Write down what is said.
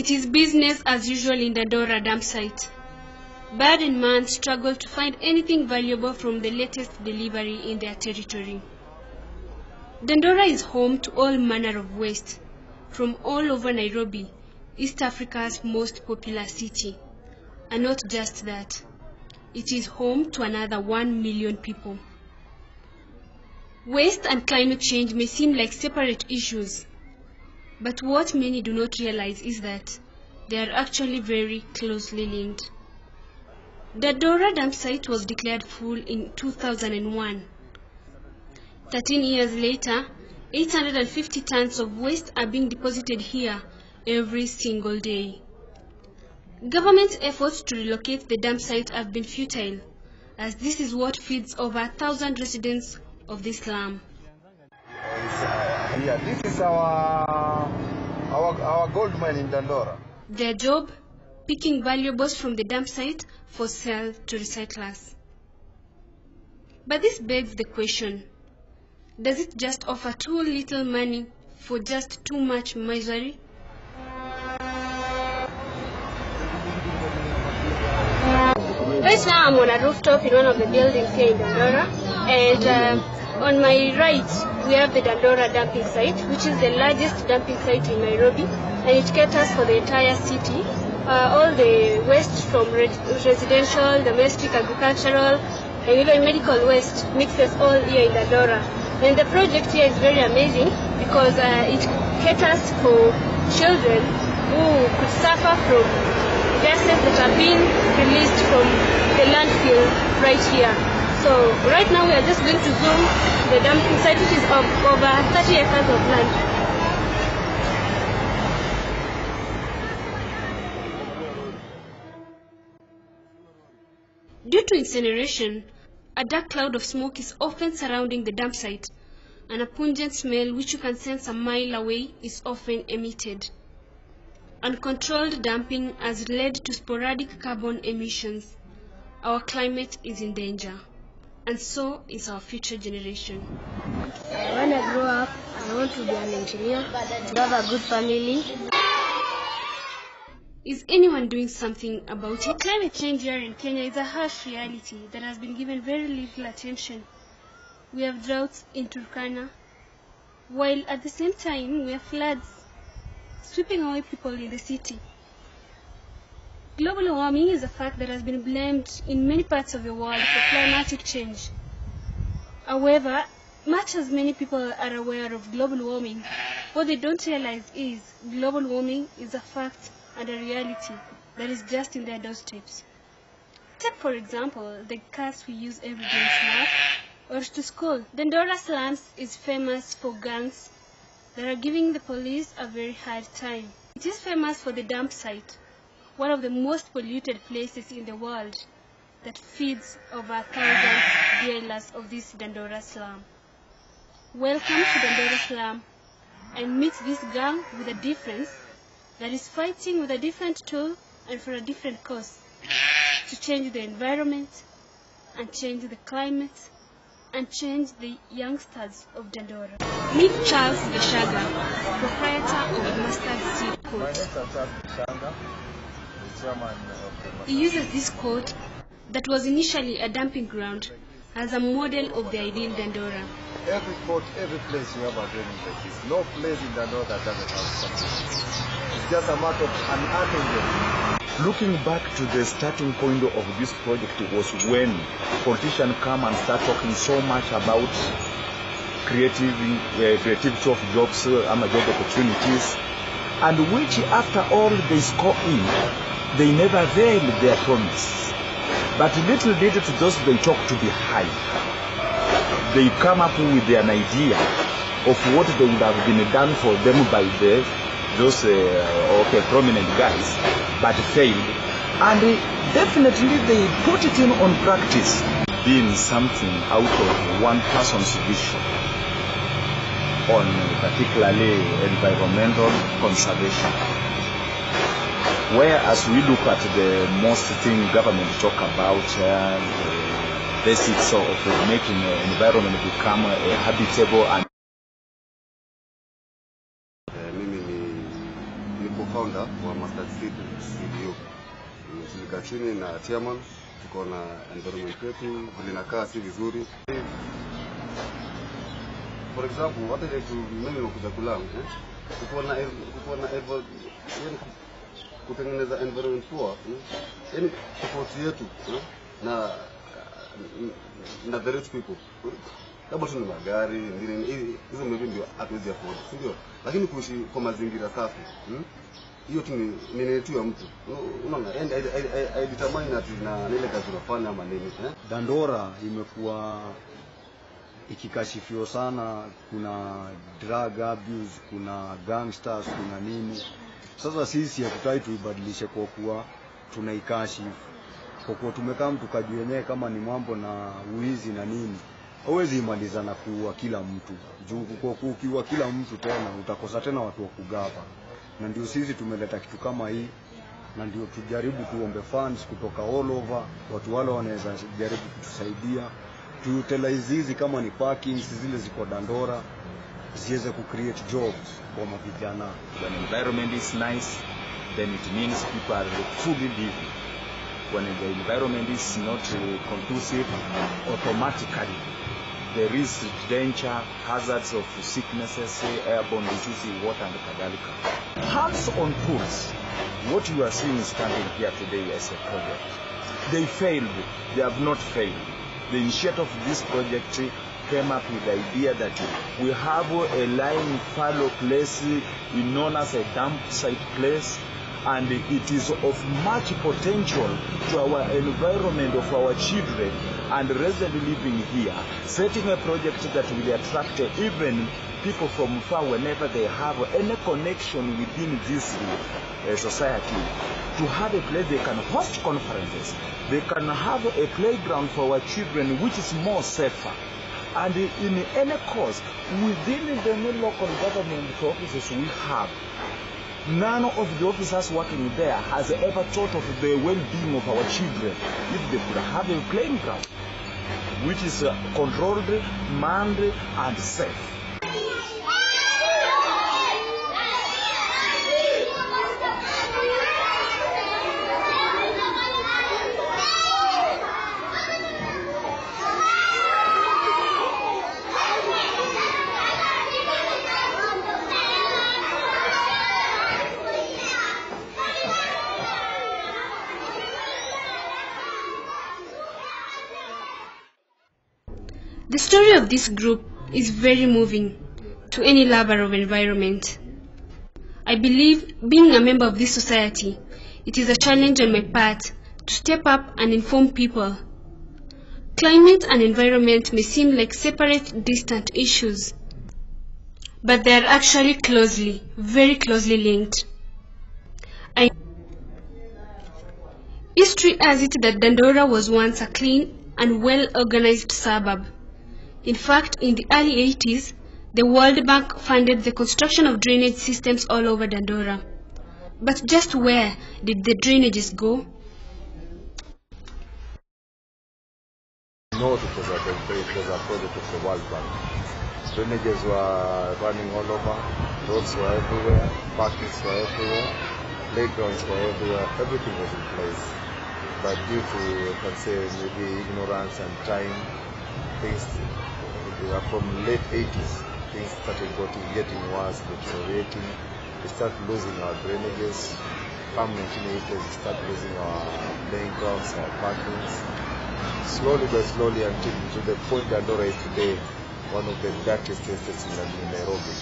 It is business as usual in Dandora dump site. Bird and man struggle to find anything valuable from the latest delivery in their territory. Dandora is home to all manner of waste from all over Nairobi, East Africa's most popular city. And not just that, it is home to another 1 million people. Waste and climate change may seem like separate issues, but what many do not realize is that they are actually very closely linked. Dandora dump site was declared full in 2001. 13 years later, 850 tons of waste are being deposited here every single day. Government efforts to relocate the dump site have been futile, as this is what feeds over a thousand residents of this slum. Yeah, this is our our our gold mine in Dandora. Their job, picking valuables from the dump site for sale to recyclers. But this begs the question, does it just offer too little money for just too much misery? Right now I'm on a rooftop in one of the buildings here in Dandora and uh, on my right we have the Dandora dumping site which is the largest dumping site in Nairobi and it caters for the entire city. Uh, all the waste from re- residential, domestic, agricultural and even medical waste mixes all here in Dandora. And the project here is very amazing because uh, it caters for children who could suffer from gases that are being released from the landfill right here. So right now we are just going to zoom the dumping site which is of over 30 acres of land. Due to incineration, a dark cloud of smoke is often surrounding the dump site, and a pungent smell which you can sense a mile away is often emitted. Uncontrolled dumping has led to sporadic carbon emissions. Our climate is in danger, and so is our future generation. When I grow up, I want to be an engineer, to have a good family. Is anyone doing something about it? Climate change here in Kenya is a harsh reality that has been given very little attention. We have droughts in Turkana, while at the same time we have floods sweeping away people in the city. Global warming is a fact that has been blamed in many parts of the world for climatic change. However, much as many people are aware of global warming, what they don't realize is global warming is a fact and a reality that is just in their doorsteps. Take, for example, the cars we use every day to work or to school. Dandora slums is famous for gangs that are giving the police a very hard time. It is famous for the dump site, one of the most polluted places in the world that feeds over a thousand dwellers of this Dandora slum. Welcome to Dandora slum and meet this gang with a difference that is fighting with a different tool and for a different cause to change the environment and change the climate and change the youngsters of Dandora. Meet Charles Geshaga, proprietor of Mustard Seed My chairman of the He uses this court that was initially a dumping ground as a model of the ideal Dandora. Every port, every place you have a drainage like this. No place in the north that doesn't have something. It's just a matter of unearthing them. Looking back to the starting point of this project was when politicians come and start talking so much about creative, uh, creativity of jobs, uh, and job opportunities, and which after all they score in, they never veil their promise. But little did to those they talk to be high. They come up with an idea of what they would have been done for them by the those uh, okay prominent guys, but failed. And definitely they put it in on practice, being something out of one person's vision on particularly environmental conservation. Whereas we look at the most thing government talk about uh, the basics of uh, making uh, environment become uh, habitable and niko founder wa Mustard Seed CDO. Tulikaa chini na chairman, tuko na environment yetu vile inakaa si vizuri. For example, hata ile mimi nimekuja kulangu kuko na kukuwa na yani kutengeneza environment poa eh, yani tofauti yetu eh, na na the rich people eh, labda tu magari nini hizo maybe ndio hatuwezi afford, si ndio? Lakini kuishi kwa mazingira safi hmm? hiyo tu ni ni nini tu ya mtu unaona, haidetermine ati na ile kazi unafanya ama nini eh? Dandora imekuwa ikikashifiwa sana, kuna drug abuse, kuna gangsters, kuna nini. Sasa sisi hatutaki tuibadilishe kwa kuwa tunaikashifu, kwa kuwa tumekaa mtu kajua wenyewe kama ni mambo na uizi na nini, Hawezi imaliza na kuua kila mtu. Juu kwa kuwa kila mtu tena utakosa tena watu wa kugava, na ndio sisi tumeleta kitu kama hii na ndio tujaribu tuombe funds kutoka all over, watu wale wanaweza jaribu kutusaidia tuutilize hizi kama ni parkings zile ziko Dandora ziweze kucreate jobs kwa mavijana. When environment is nice, then it means people are fully living. When the environment is not uh, conducive, automatically there is danger, hazards of sicknesses, airborne diseases, water and kadhalika. Hands-on tools, what you are seeing standing here today as a project, they failed, they have not failed. The initiator of this project came up with the idea that we have a lying fallow place known as a dump site place and it is of much potential to our environment of our children and resident living here setting a project that will attract even people from far whenever they have any connection within this uh, society. To have a place they can host conferences. They can have a playground for our children which is more safer. And in any cause within the local government offices we have none of the officers working there has ever thought of the well-being of our children if they could have a playing ground which is uh, controlled manned and safe story of this group is very moving to any lover of environment. I believe being a member of this society, it is a challenge on my part to step up and inform people. Climate and environment may seem like separate, distant issues, but they are actually closely, very closely linked. I History has it that Dandora was once a clean and well organized suburb. In fact, in the early 80s, the World Bank funded the construction of drainage systems all over Dandora. But just where did the drainages go? No, it was a, it was a project of the World Bank. Drainages were running all over, roads were everywhere, parkings were everywhere, playgrounds were everywhere, everything was in place. But due to, let's say, maybe ignorance and time, things uh, from late 80s, things started getting, worse, deteriorating. We start losing our drainages. 1980s, we start losing our playing grounds, our parkings. Slowly but slowly until to the point that Dora is today one of the estates in, in Nairobi.